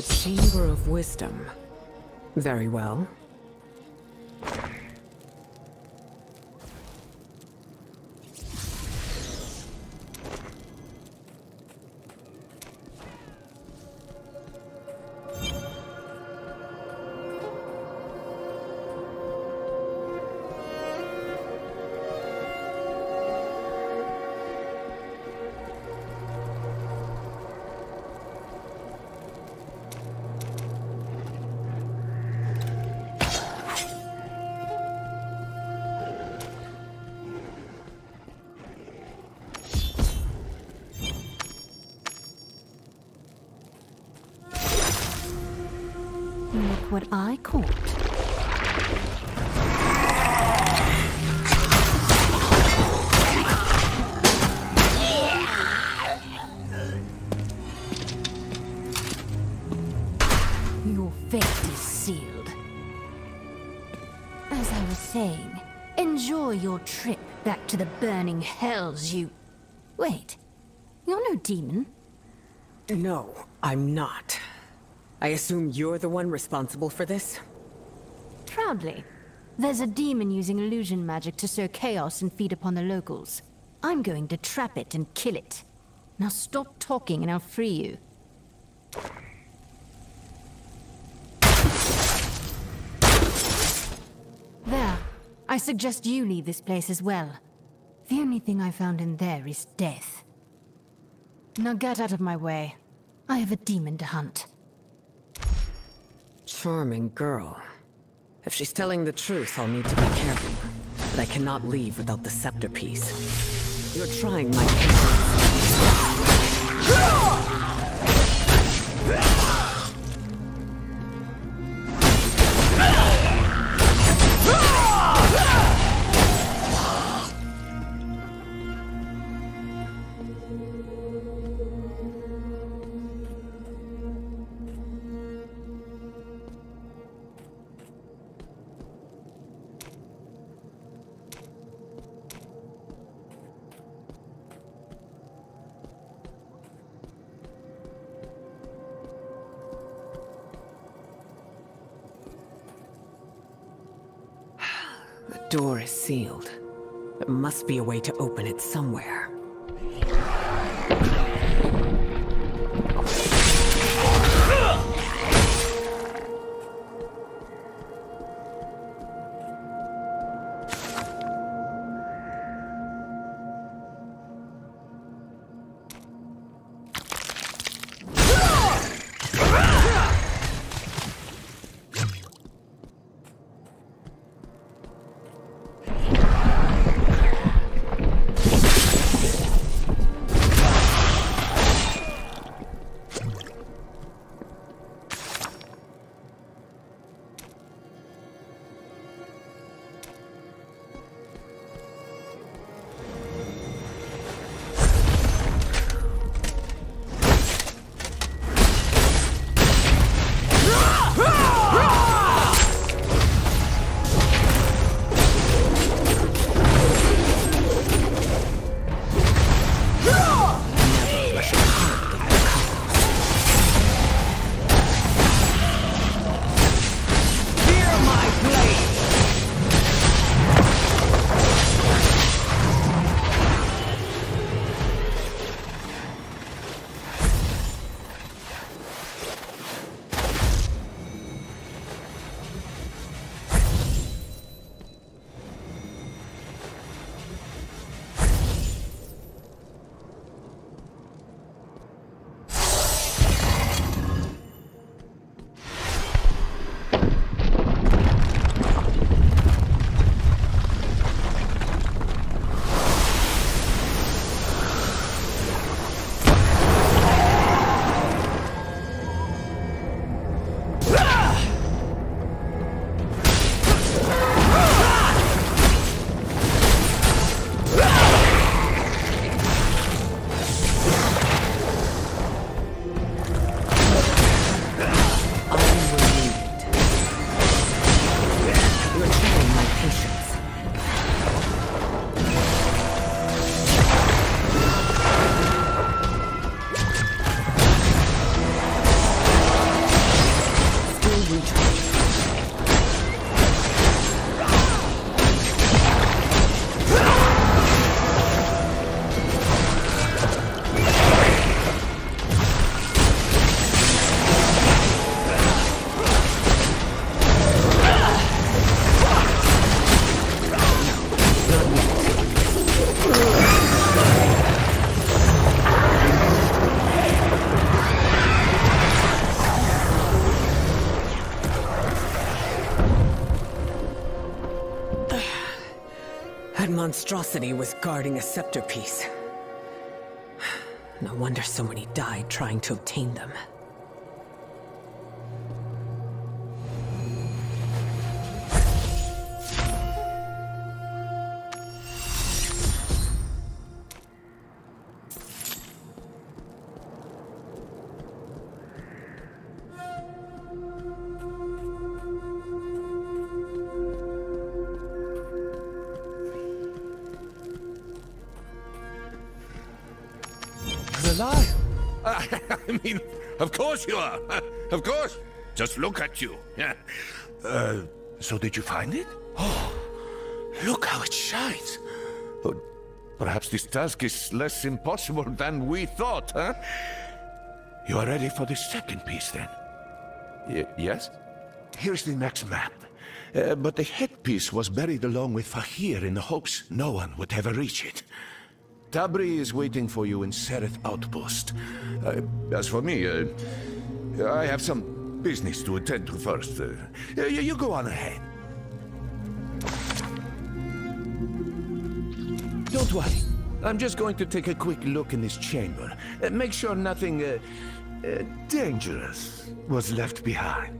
The Chamber of Wisdom. Very well. What I caught. Your fate is sealed. As I was saying, enjoy your trip back to the burning hells you... Wait, you're no demon. No, I'm not. I assume you're the one responsible for this? Proudly. There's a demon using illusion magic to sow chaos and feed upon the locals. I'm going to trap it and kill it. Now stop talking and I'll free you. There. I suggest you leave this place as well. The only thing I found in there is death. Now get out of my way. I have a demon to hunt. Charming girl. If she's telling the truth, I'll need to be careful. But I cannot leave without the scepter piece. You're trying my patience. Door is sealed. There must be a way to open it somewhere. Was guarding a scepter piece. No wonder so many died trying to obtain them. Alive. I mean, of course you are. Of course. Just look at you. Uh, so did you find it? Oh, look how it shines. Oh, perhaps this task is less impossible than we thought, huh? You are ready for the second piece, then? Y yes? Here's the next map. Uh, but the headpiece was buried along with Fahir in the hopes no one would ever reach it. Tabri is waiting for you in Sereth Outpost. Uh, as for me, uh, I have some business to attend to first. Uh, you go on ahead. Don't worry. I'm just going to take a quick look in this chamber. Uh, make sure nothing uh, uh, dangerous was left behind.